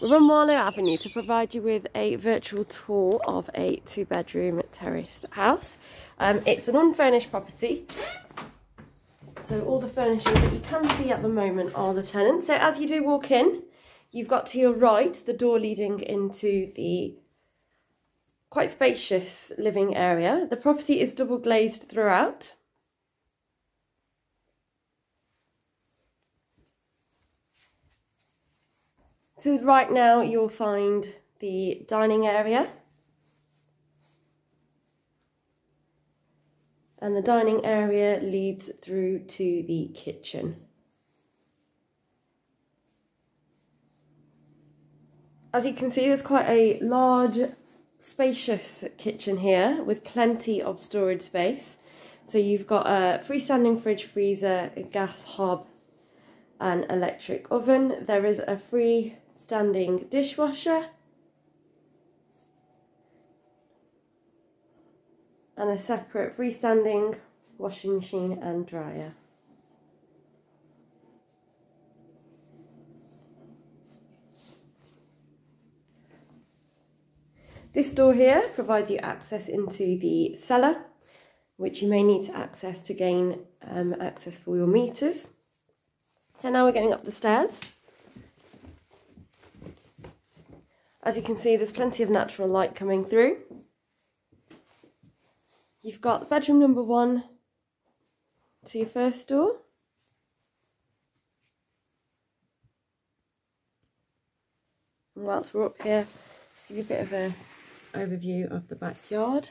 We're on Marlow Avenue to provide you with a virtual tour of a two bedroom terraced house. Um, it's an unfurnished property. So all the furnishings that you can see at the moment are the tenants. So as you do walk in, you've got to your right the door leading into the quite spacious living area. The property is double glazed throughout. The right now you'll find the dining area. And the dining area leads through to the kitchen. As you can see there's quite a large spacious kitchen here with plenty of storage space. So you've got a freestanding fridge freezer, a gas hob an electric oven. There is a free standing dishwasher and a separate freestanding washing machine and dryer. This door here provides you access into the cellar, which you may need to access to gain um, access for your meters. So now we're going up the stairs. As you can see, there's plenty of natural light coming through. You've got bedroom number one to your first door. And whilst we're up here, let's give you a bit of an overview of the backyard.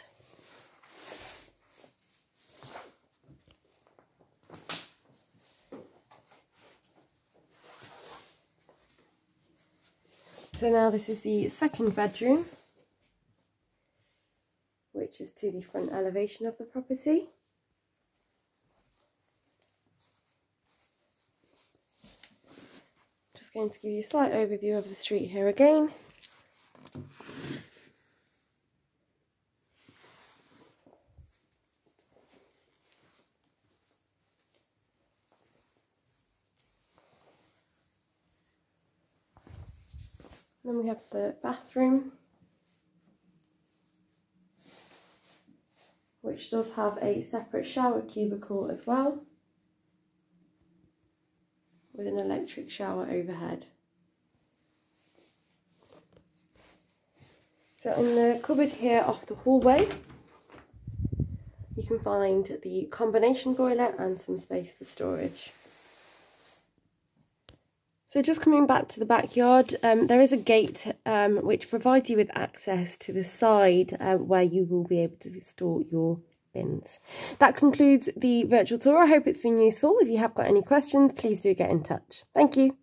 So now this is the second bedroom, which is to the front elevation of the property. Just going to give you a slight overview of the street here again. Then we have the bathroom, which does have a separate shower cubicle as well, with an electric shower overhead. So in the cupboard here off the hallway, you can find the combination boiler and some space for storage. So just coming back to the backyard, um, there is a gate um, which provides you with access to the side uh, where you will be able to store your bins. That concludes the virtual tour. I hope it's been useful. If you have got any questions, please do get in touch. Thank you.